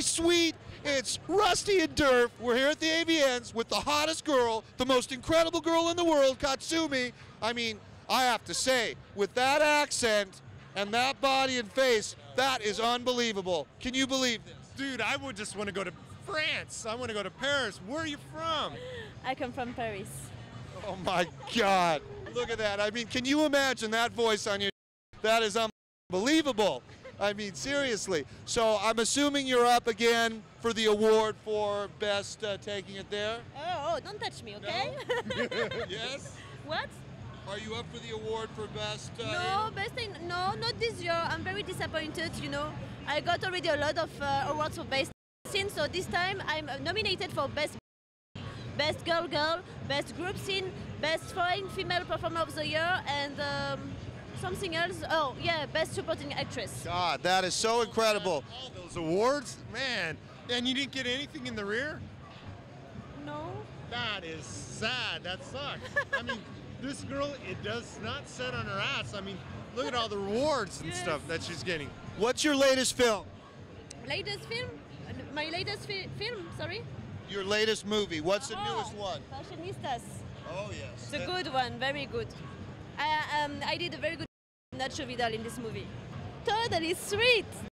really sweet. It's Rusty and Durf. We're here at the AVNs with the hottest girl, the most incredible girl in the world, Katsuni. I mean, I have to say, with that accent and that body and face, that is unbelievable. Can you believe this? Dude, I would just want to go to France. I want to go to Paris. Where are you from? I come from Paris. Oh my God. Look at that. I mean, can you imagine that voice on your? That is unbelievable. I mean, seriously. So I'm assuming you're up again for the award for best uh, taking it there. Oh, oh, don't touch me, okay? yes. what? Are you up for the award for best? Uh, No, best thing, no, not this year. I'm very disappointed. You know, I got already a lot of uh, awards for best scene, so this time I'm nominated for best best girl girl, best group scene, best foreign female performer of the year, and um, something else. Oh, yeah, best supporting actress. God, that is so incredible. All those awards, man. And you didn't get anything in the rear? No. That is sad. That sucks. I mean, this girl, it does not sit on her ass. I mean, look at all the rewards and Yes. stuff that she's getting. What's your latest film? Latest film? My latest fi- film, sorry? Your latest movie. What's the Oh, newest one? Fashionistas. Oh yes. It's a good one, very good. I, um, I did a very good Nacho Vidal in this movie. Totally sweet.